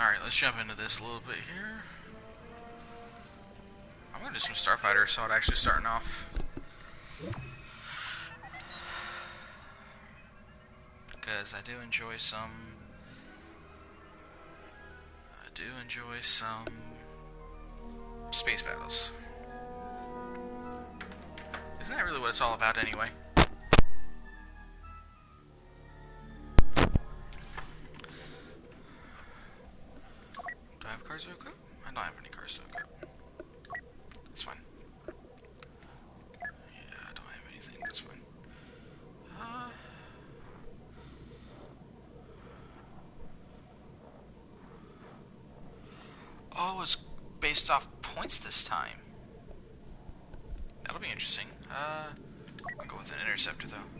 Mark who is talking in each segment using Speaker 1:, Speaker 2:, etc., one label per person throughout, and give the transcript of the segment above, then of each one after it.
Speaker 1: Alright, let's jump into this a little bit here. I'm gonna do some Starfighter, it actually starting off. Because I do enjoy some... I do enjoy some... Space battles. Isn't that really what it's all about anyway? I don't have any equipped. That's fine. Yeah, I don't have anything. That's fine. Uh... Oh, it's based off points this time. That'll be interesting. Uh, I'll go with an interceptor though.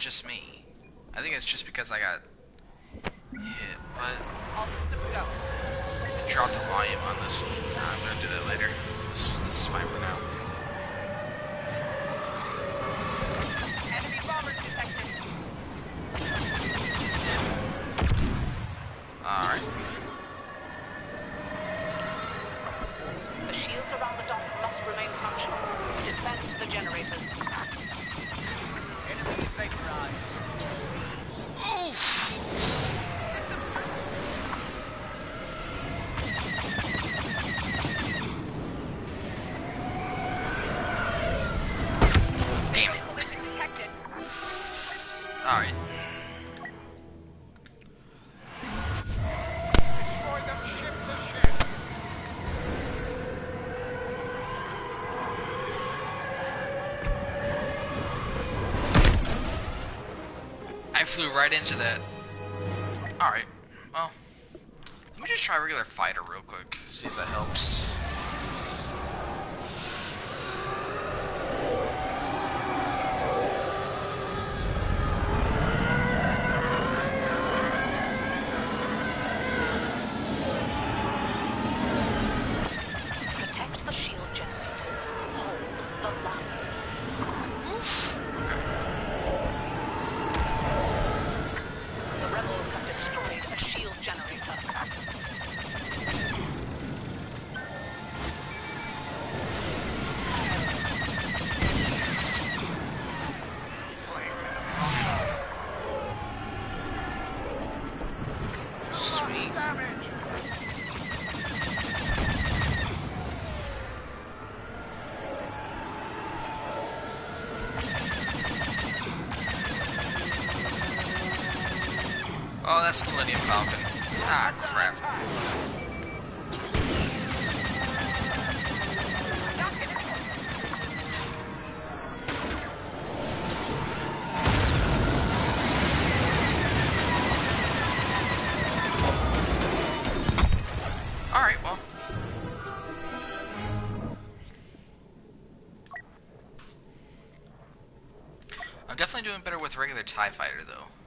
Speaker 1: just me? I think it's just because I got hit, but drop the volume on this. Nah, I'm gonna do that later. This, this is fine for now. Flew right into that. Alright, well, let me just try regular fighter real quick, see if that helps. Definitely doing better with regular TIE fighter, though.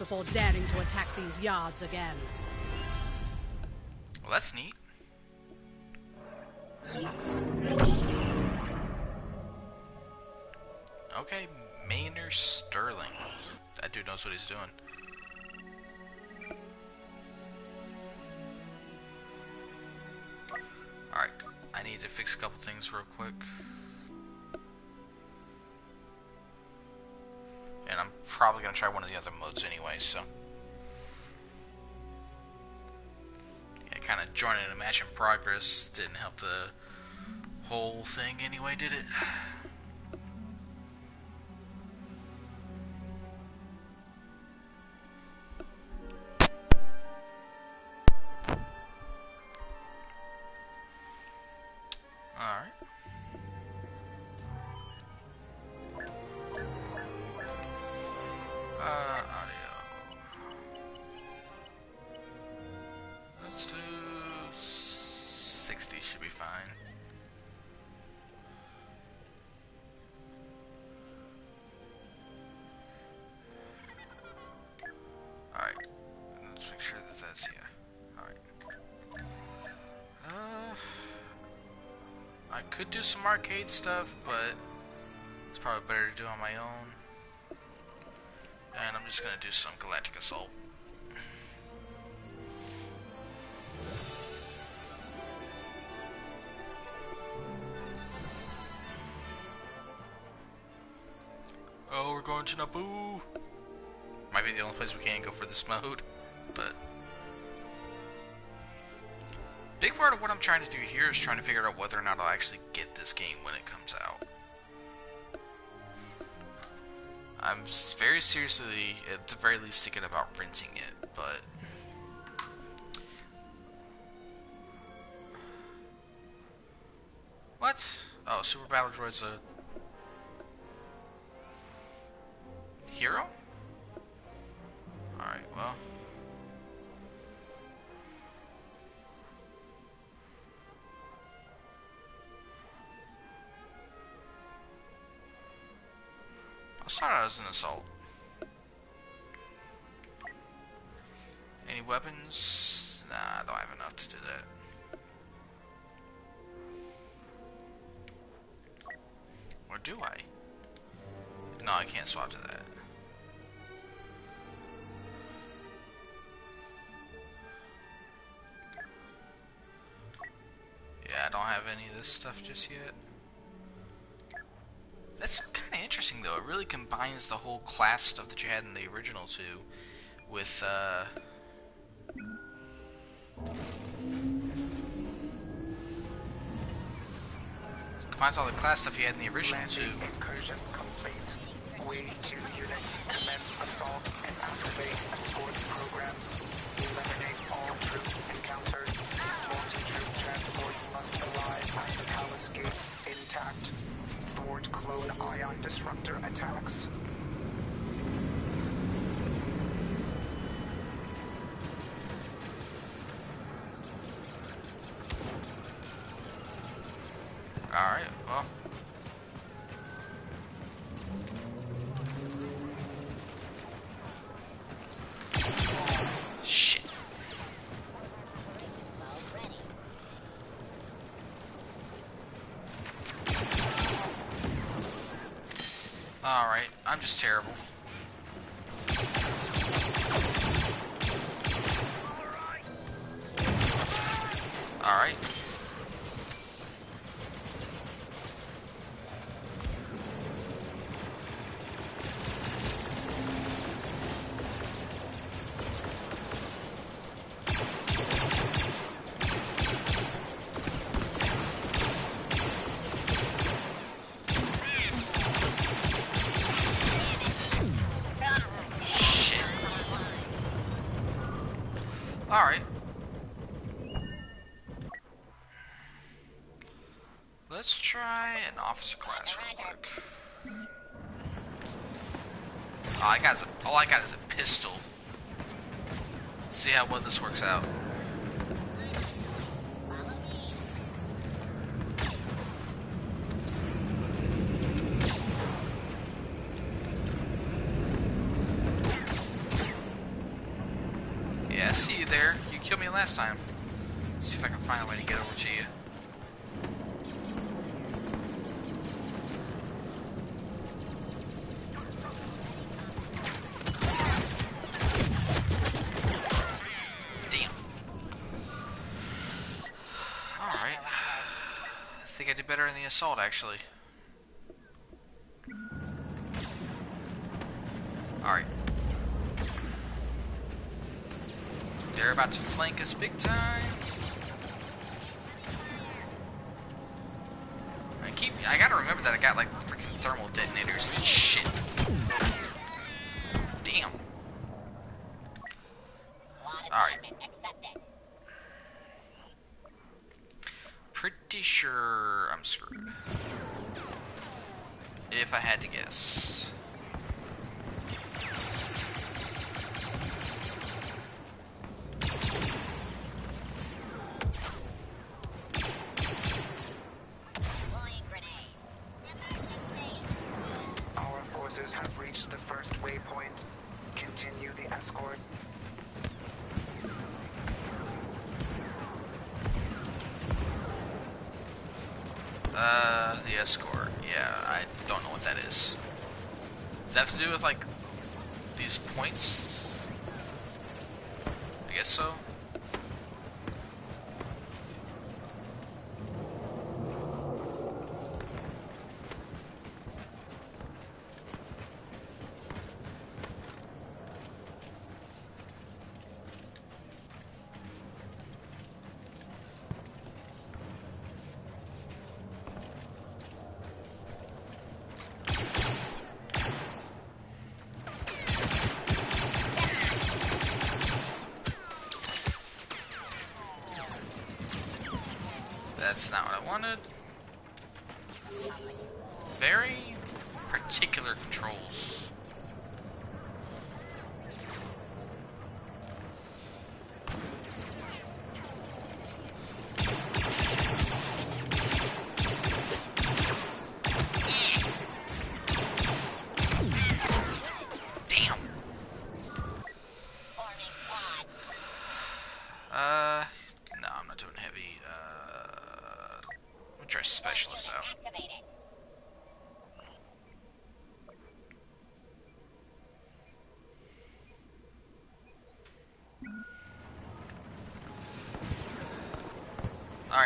Speaker 2: Before daring to attack these yards again.
Speaker 1: Well, that's neat. Okay, Maynard Sterling. That dude knows what he's doing. Alright, I need to fix a couple things real quick. Probably going to try one of the other modes anyway, so. Yeah, kind of joining a match in progress didn't help the whole thing anyway, did it? do some arcade stuff, but it's probably better to do on my own. And I'm just gonna do some Galactic Assault. Oh, we're going to Naboo! Might be the only place we can't go for this mode, but... Big part of what I'm trying to do here is trying to figure out whether or not I'll actually get this game when it comes out. I'm very seriously, at the very least, thinking about renting it, but... What? Oh, Super Battle Droid's a... Hero? Alright, well... out as ah, an assault. Any weapons? Nah, I don't have enough to do that. Or do I? No, I can't swap to that. Yeah, I don't have any of this stuff just yet. That's kind of interesting, though. It really combines the whole class stuff that you had in the original two with, uh... Combines all the class stuff you had in the original two.
Speaker 3: Incursion complete. We two units commence assault and activate escort programs. Eliminate all troops encountered. Multi-troop transport must arrive at the palace gates intact clone ion disruptor attacks.
Speaker 1: Alright, well. Shit. Just terrible. Got is a, all I got is a pistol. see how well this works out. Yeah, I see you there. You killed me last time. see if I can find a way to get over to you. Damn. Alright. I think I did better in the assault, actually. Alright. They're about to flank us big time. I keep. I gotta remember that I got like freaking thermal detonators and shit. Damn. Alright. Pretty sure I'm screwed. If I had to guess.
Speaker 3: Our forces have reached the first waypoint. Continue the escort.
Speaker 1: Uh, the escort. Yeah, I don't know what that is. Does that have to do with, like, these points? I guess so. That's not what I wanted. Very particular controls. Damn. Uh, no, I'm not doing heavy. Uh, let me try specialist out.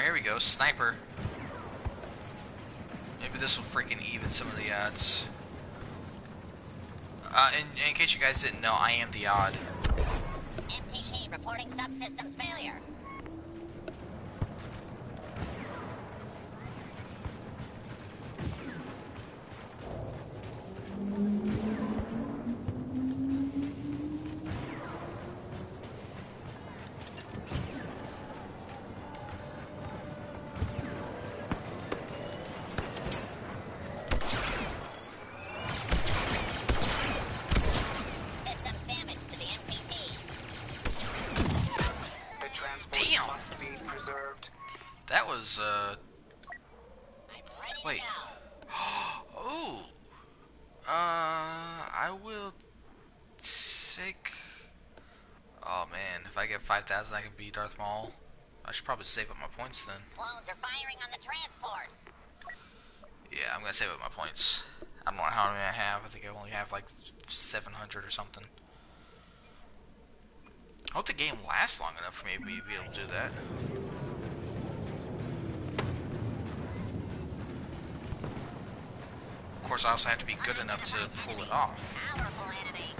Speaker 1: Alright, here we go. Sniper. Maybe this will freaking even some of the odds. Uh, in, in case you guys didn't know, I am the odd.
Speaker 4: MTT reporting subsystems failure.
Speaker 1: 5,000, I can be Darth Maul. I should probably save up my points then.
Speaker 4: Clones are firing on the transport.
Speaker 1: Yeah, I'm gonna save up my points. I don't know how many I have. I think I only have like 700 or something. I hope the game lasts long enough for me to be able to do that. Of course, I also have to be good enough to pull it off.
Speaker 4: Powerful enemy.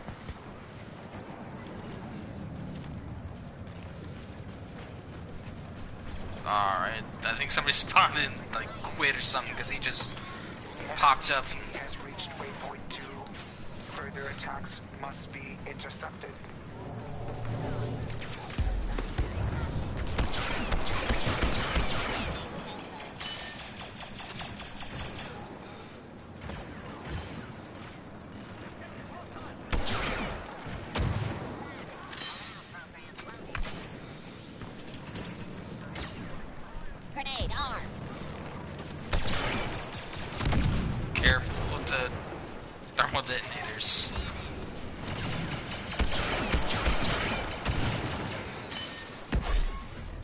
Speaker 1: Alright, I think somebody spawned like, quit or something, because he just popped up.
Speaker 3: Has reached waypoint 2. Further attacks must be intercepted.
Speaker 4: Grenade armed.
Speaker 1: Careful with the thermal detonators.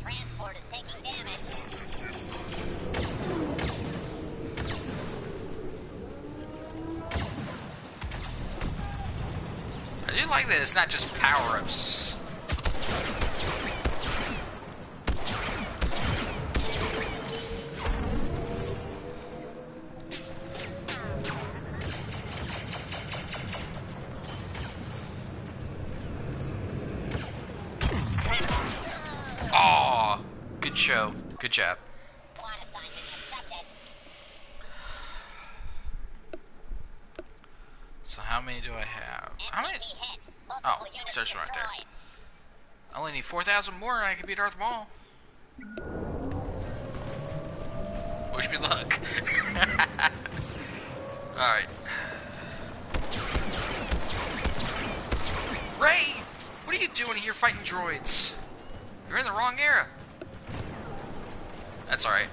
Speaker 4: Transport is taking damage.
Speaker 1: I do like that it's not just power-ups. Good job. So how many do I have? How many? Oh, search right there. I only need 4,000 more and I can beat Darth Maul. Wish me luck. Alright. Rey! What are you doing here fighting droids? You're in the wrong era. That's alright.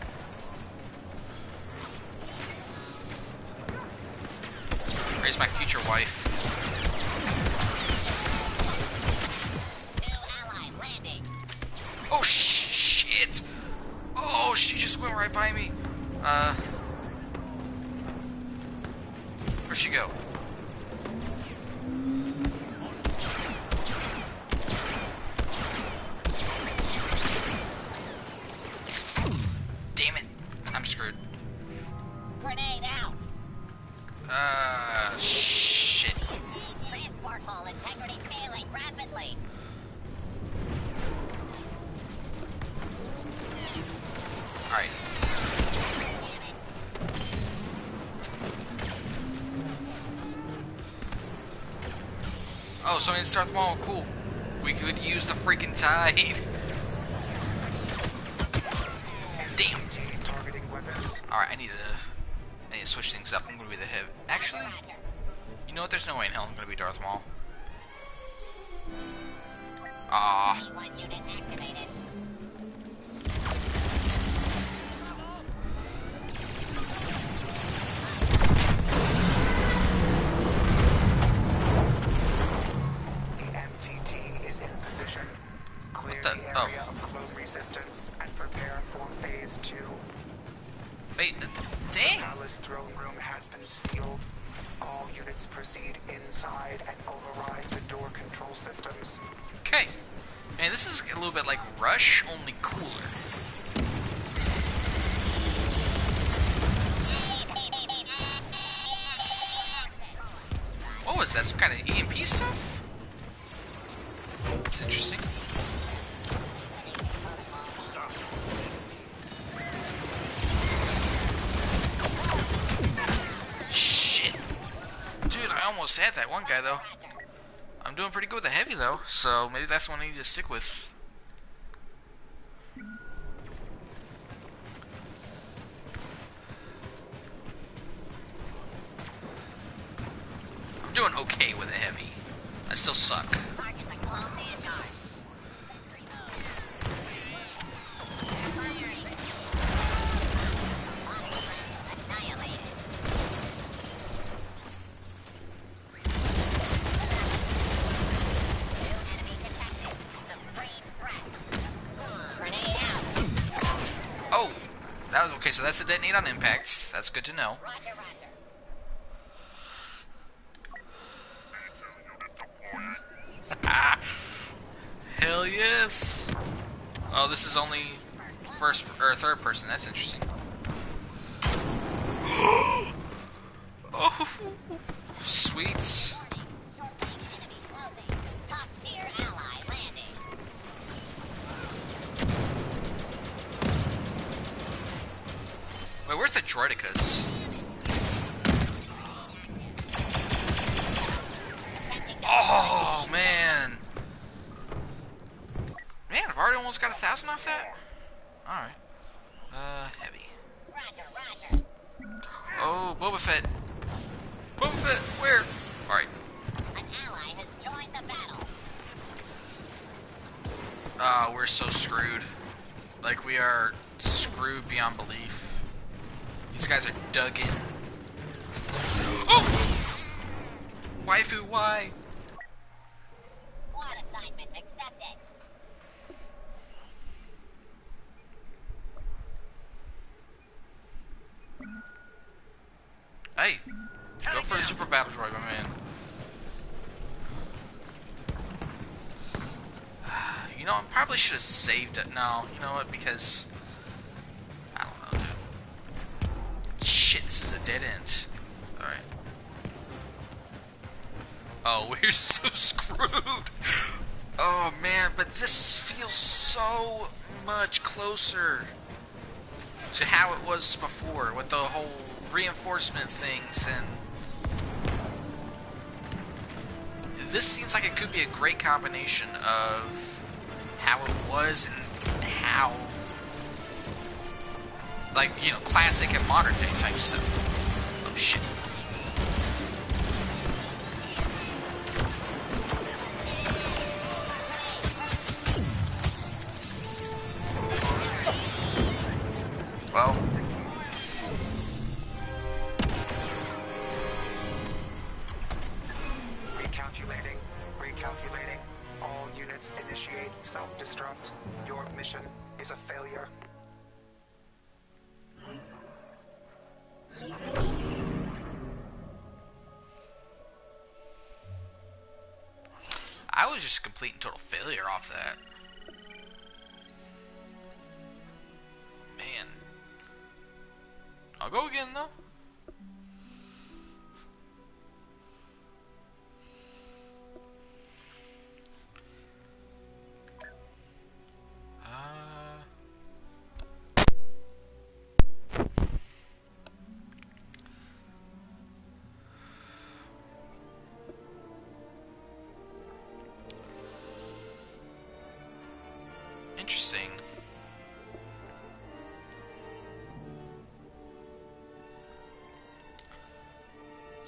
Speaker 1: Rey's my future wife. Oh shit! Oh, she just went right by me. Uh, where'd she go? Darth Maul. Cool. We could use the freaking tide. That one guy though. I'm doing pretty good with the heavy though, so maybe that's one I need to stick with. I'm doing okay with a heavy. I still suck. so that's a detonate on impact. That's good to know.
Speaker 4: ah,
Speaker 1: hell yes! Oh, this is only first or third person. That's interesting. oh,
Speaker 4: sweet.
Speaker 1: Wait, where's the droidekas? Oh man, man, I've already almost got a thousand off that. All right, uh, heavy. Oh, Boba Fett. Boba Fett, where? All right.
Speaker 4: An ally has joined the battle.
Speaker 1: Ah, we're so screwed. Like we are screwed beyond belief. These guys are dug in. Oh! Waifu, why?
Speaker 4: Squad assignment.
Speaker 1: Hey, go for a super battle droid, my man. You know, I probably should have saved it. No, you know what? Because this is a dead end. All right. Oh, we're so screwed. Oh man, but this feels so much closer to how it was before with the whole reinforcement things and this seems like it could be a great combination of how it was and how like you know classic and modern day type stuff shit well
Speaker 3: Recalculating. Recalculating. All units initiate self-destruct. Your mission is a failure.
Speaker 1: Just complete and total failure off that. Man. I'll go again though.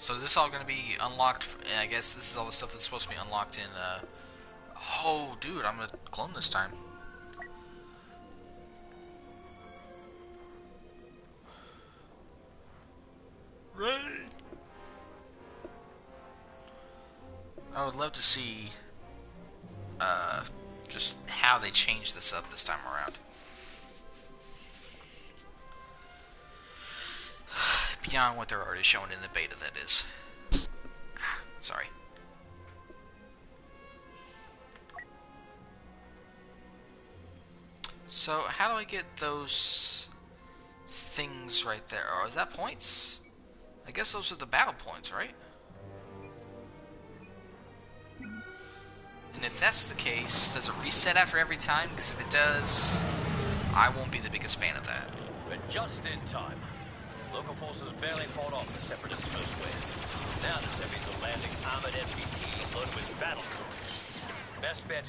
Speaker 1: So this is all going to be unlocked. I guess this is all the stuff that's supposed to be unlocked in. Uh, oh, dude, I'm gonna clone this time. I would love to see uh, just how they change this up this time around. Beyond what they're already showing in the beta, that is. Sorry. So, how do I get those things right there? Oh, is that points? I guess those are the battle points, right? And if that's the case, does it reset after every time? Because if it does, I won't be the biggest fan of that.
Speaker 5: We're just in time. Local forces barely fought off the Separatist first wave. Now the Semis are landing armored MTTs loaded with battle droids. Best bet,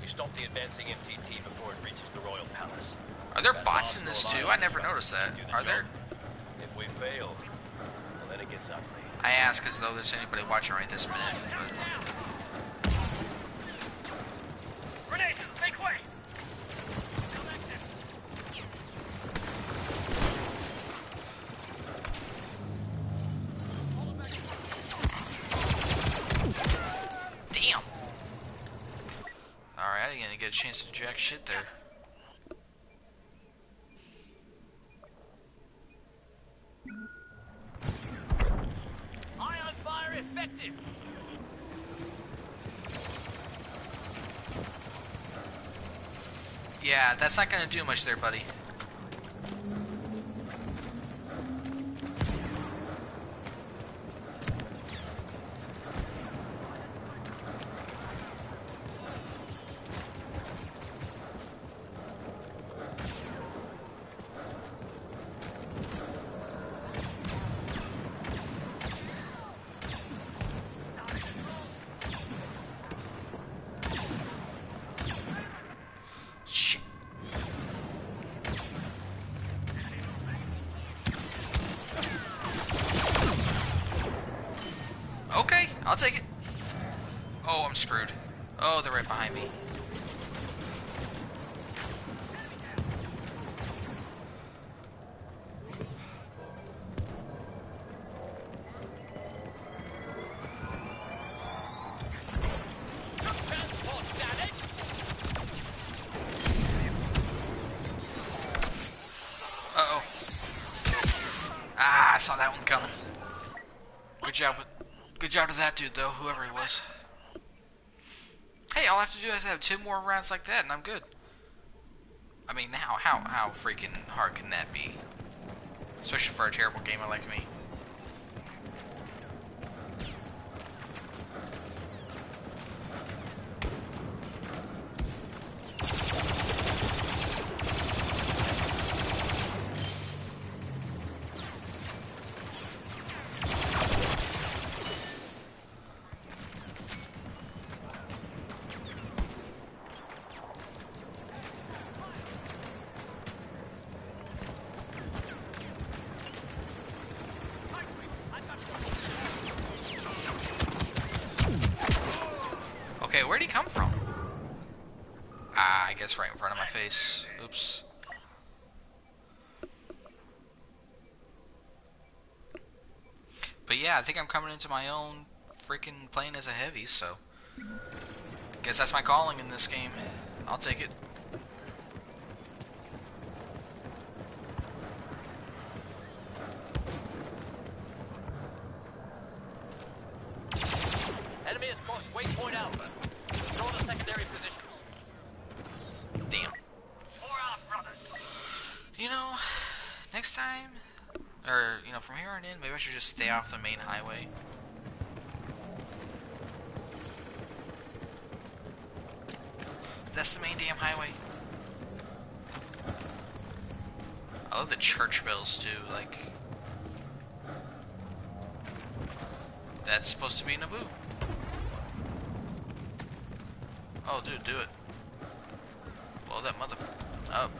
Speaker 5: we stop the advancing MTT before it reaches the Royal Palace.
Speaker 1: Are there
Speaker 5: That
Speaker 1: bots in this too? I never noticed that.
Speaker 5: the
Speaker 1: Are there?
Speaker 5: If we fail, well then it gets ugly.
Speaker 1: I ask as though there's anybody watching right this minute. But... chance to jack shit there.
Speaker 5: Ion fire effective!
Speaker 1: Yeah, that's not gonna do much there, buddy. Behind me. Ah, I saw that one coming. Good job with good job to that dude though, whoever he was. I have to do is have two more rounds like that and I'm good. I mean how how how freaking hard can that be? Especially for a terrible gamer like me. Okay, where'd he come from? Ah, I guess right in front of my face. Oops. But yeah, I think I'm coming into my own freaking playing as a heavy, so. Guess that's my calling in this game. I'll take it.
Speaker 5: Enemy has crossed waypoint Alpha. Restore the secondary positions.
Speaker 1: Damn.
Speaker 5: For our brothers.
Speaker 1: You know, next time, or, you know, from here on in, maybe I should just stay off the main highway. That's the main damn highway. I love the church bells too, like. That's supposed to be Naboo. Oh, dude, do it. Blow that motherfucker up.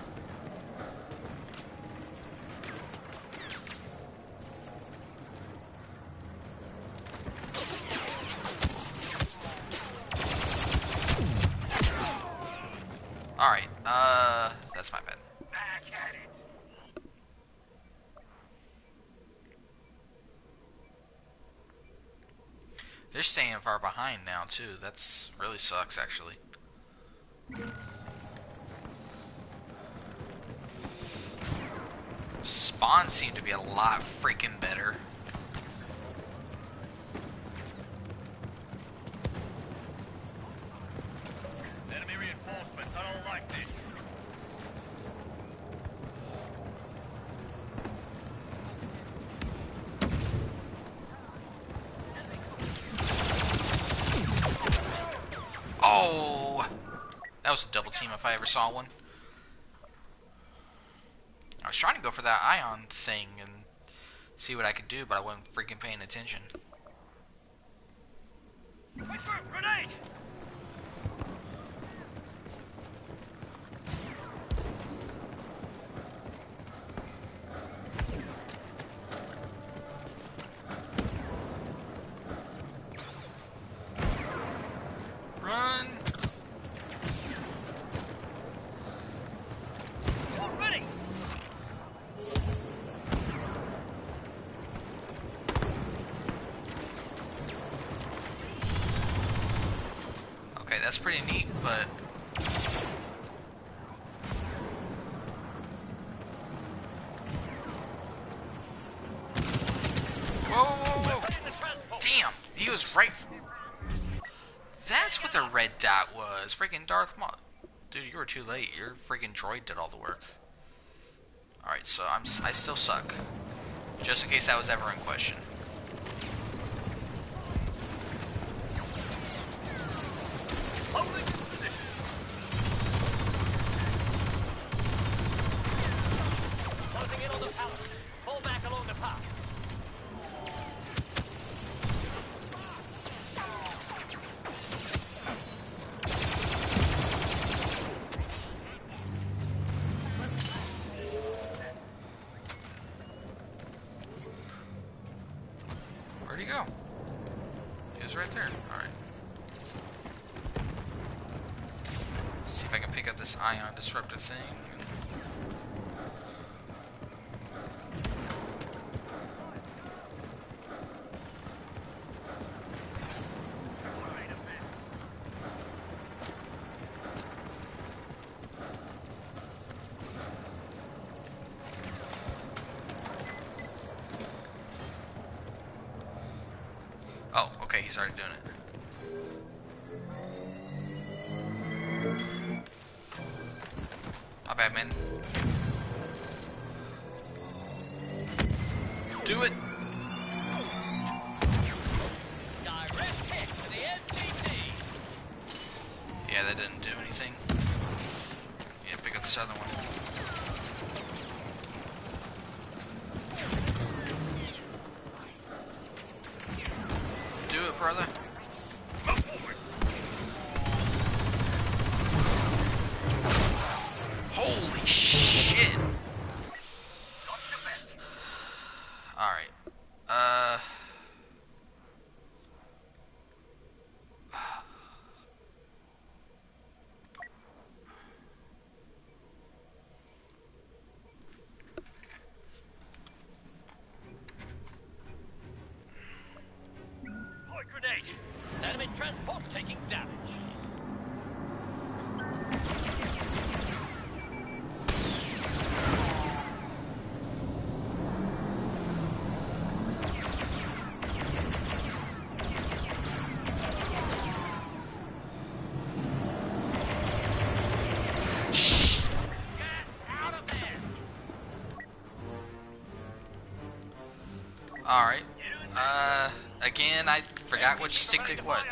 Speaker 1: Staying far behind now, too. That's really sucks, actually. Spawns seem to be a lot freaking better.
Speaker 5: Enemy reinforcements. I don't like this.
Speaker 1: Oh! That was a double team if I ever saw one. I was trying to go for that ion thing and see what I could do, but I wasn't freaking paying attention. It's freaking Darth Maul.
Speaker 5: Dude, you were too late. Your freaking droid did all the work. Alright, so I'm, I still suck. Just in case that was ever in question. disrupt a thing. Oh, okay, he's already doing it. Uh. Again, I forgot which stick did what.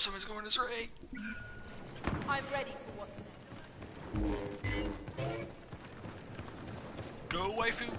Speaker 1: Somebody's going this way.
Speaker 6: I'm ready for what's next.
Speaker 1: Go, waifu.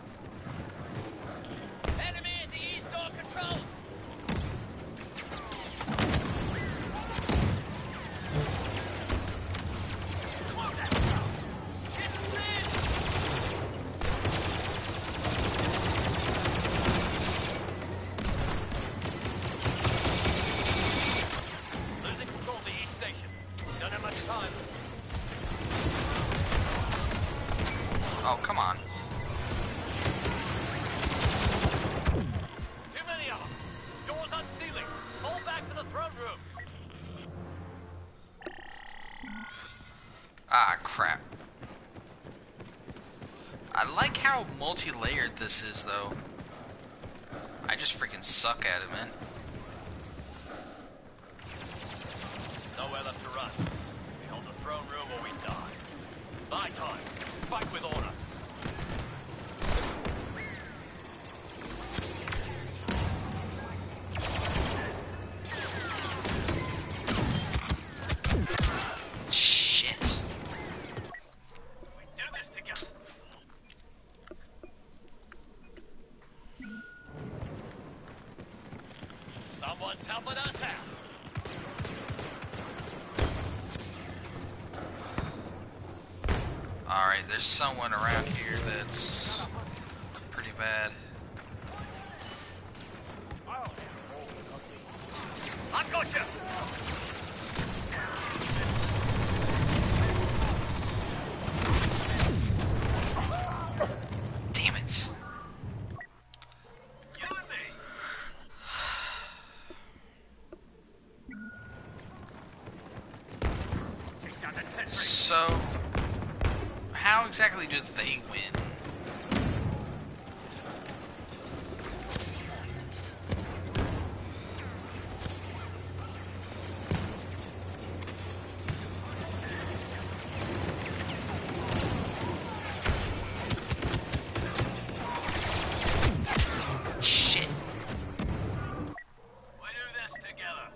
Speaker 1: This is, though. There's someone around here that's pretty bad.
Speaker 5: I got you.
Speaker 1: Damn it.
Speaker 5: You and me. Take down the sentry.
Speaker 1: So, how exactly do they win? Shit.
Speaker 5: We do this together.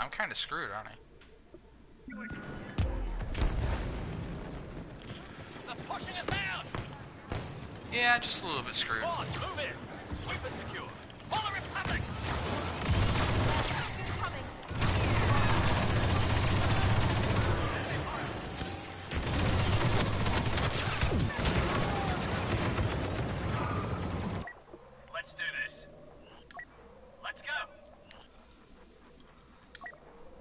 Speaker 1: I'm kind of screwed, aren't I? Just a little bit screwed.
Speaker 5: On, move in. Sweep and secure. For the Republic. Let's do this. Let's go.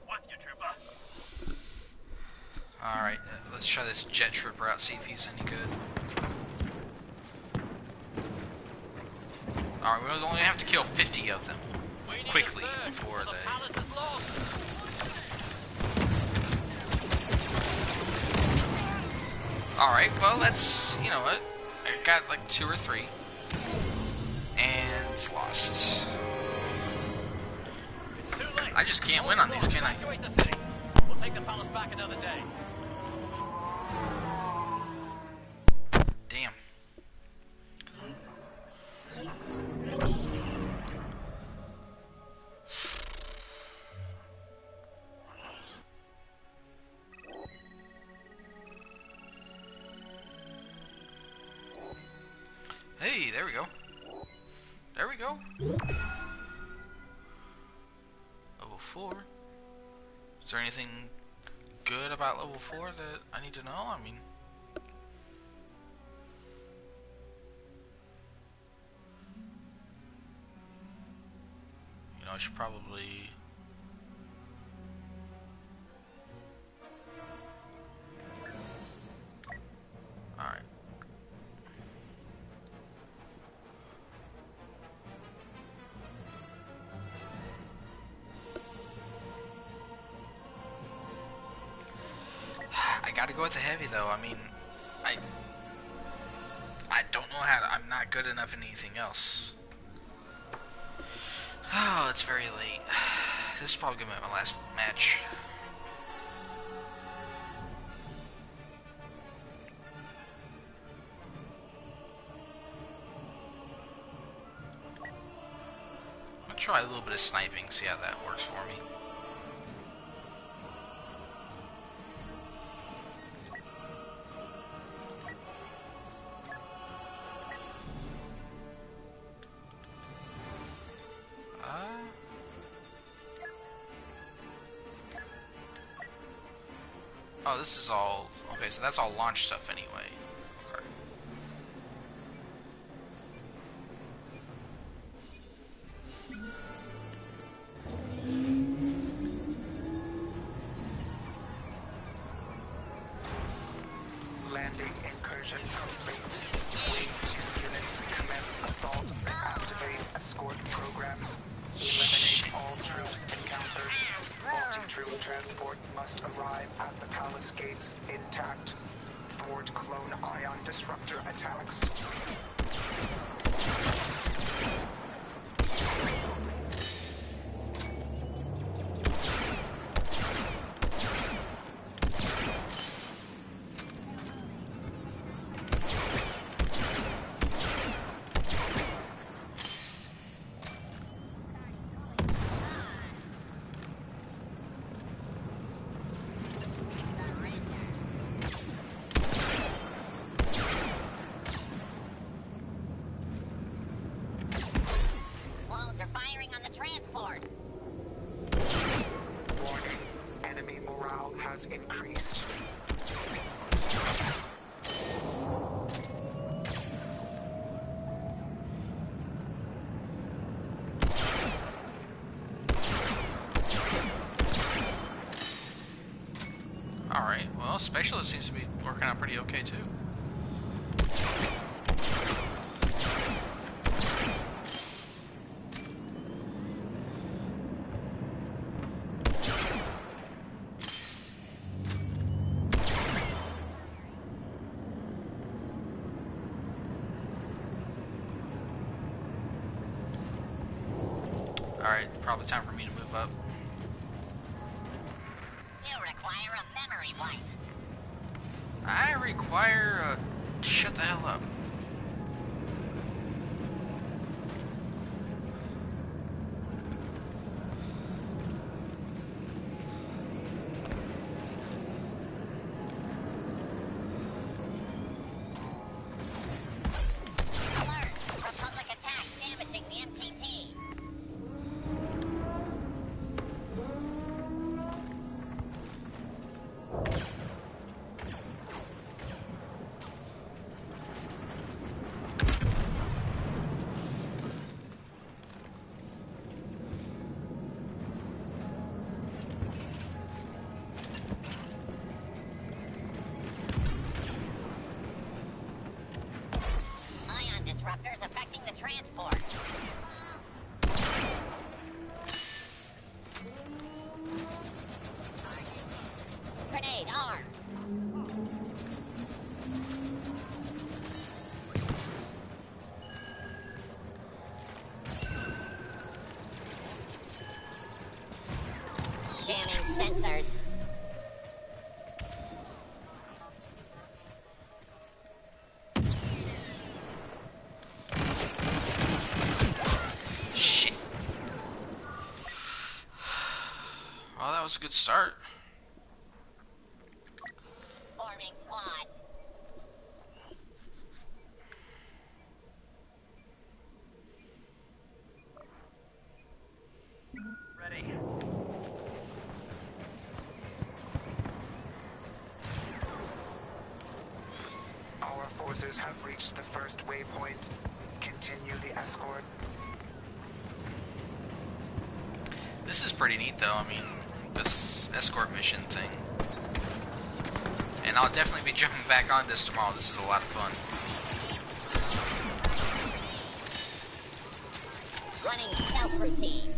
Speaker 5: What, you trooper?
Speaker 1: Alright, let's try this jet trooper out, see if he's any good. Alright, we only have to kill 50 of them. Quickly, before they-. Alright, well, that's, you know what? I got like two or three. And lost. I just can't win on these, can I? Level 4 that I need to know? I mean... You know, I should probably... The heavy though. I mean, I I don't know how to. I'm not good enough in anything else. Oh, it's very late. This is probably gonna be my last match. I'll try a little bit of sniping, see how that works for me. So that's all launch stuff anyway.
Speaker 4: Firing on the transport.
Speaker 3: Warning. Enemy morale has increased.
Speaker 1: Alright, well, Specialist seems to be working out pretty okay too.
Speaker 4: Affecting the transport.
Speaker 1: Well, that was a good start.
Speaker 4: Forming squad.
Speaker 5: Ready.
Speaker 3: Our forces have reached the first waypoint. Continue the escort.
Speaker 1: This is pretty neat, though. I mean, this escort mission thing. And I'll definitely be jumping back on this tomorrow. This is a lot of fun.
Speaker 4: Running stealth routines.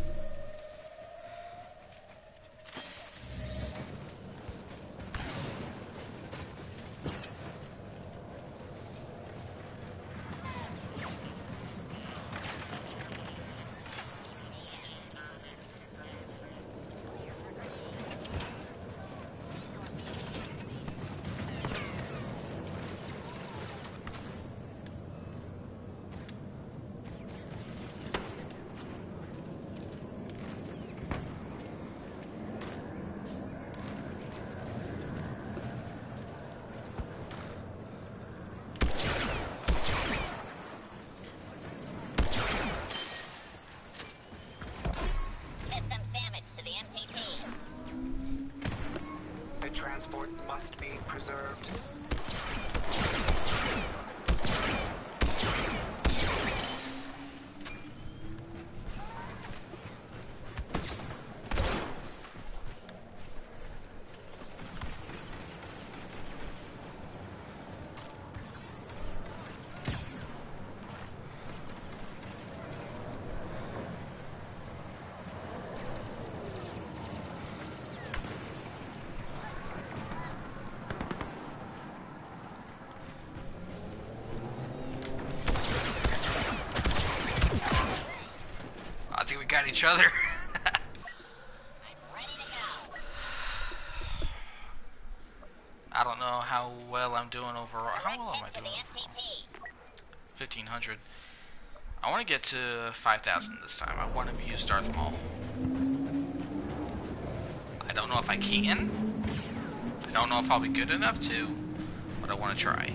Speaker 3: Observed.
Speaker 4: I think we got each other. I don't know how well I'm doing overall. How well am I doing?
Speaker 5: the
Speaker 4: overall?
Speaker 5: FTT.
Speaker 4: 1500. I want to get to 5000 this time. I want to use Darth Maul. I don't know if I can. I don't know if I'll be good enough to, but I want to try.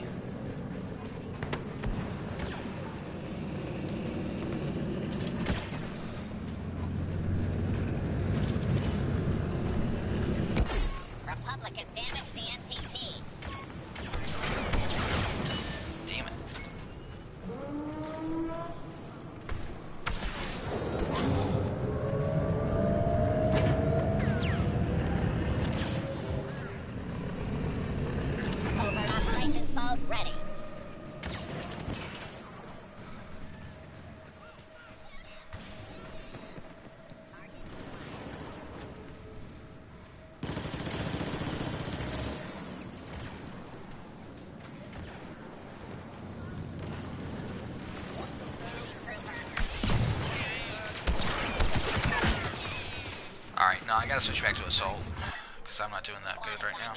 Speaker 4: Gotta switch back to Assault. Because I'm not doing that good right now.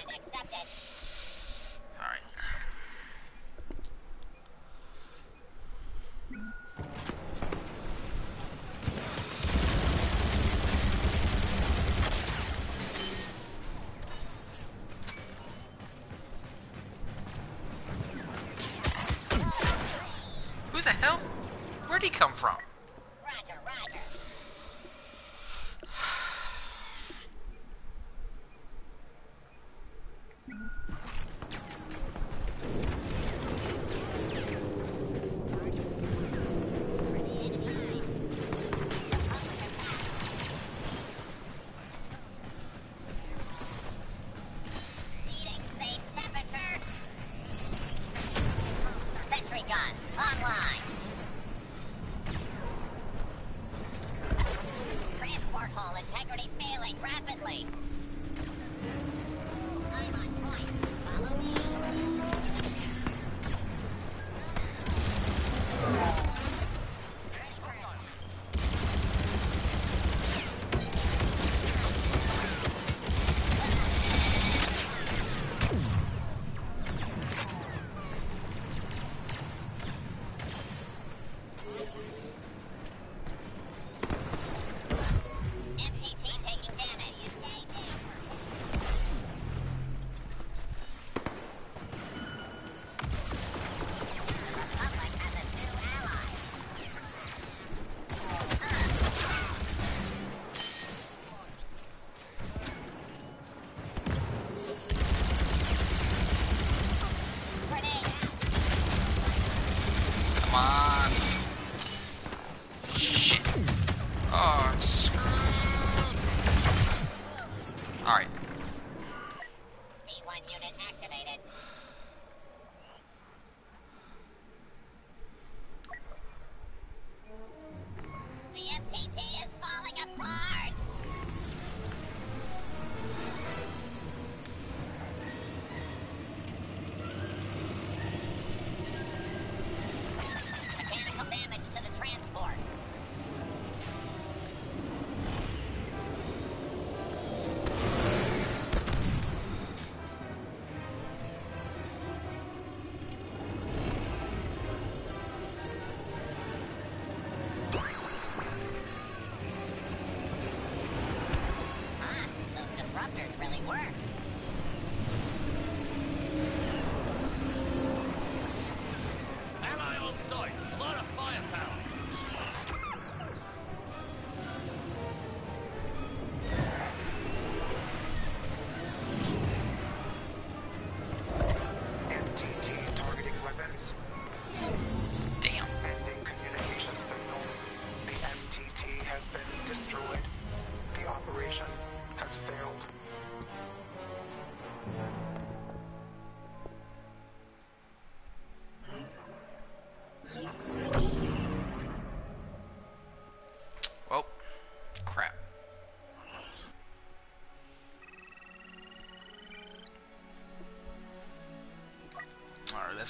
Speaker 5: Really work.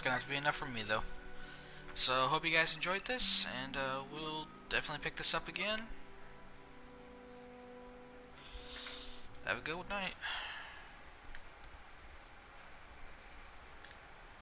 Speaker 1: Gonna have to be enough for me though. So hope you guys enjoyed this, and uh, we'll definitely pick this up again. Have a good night.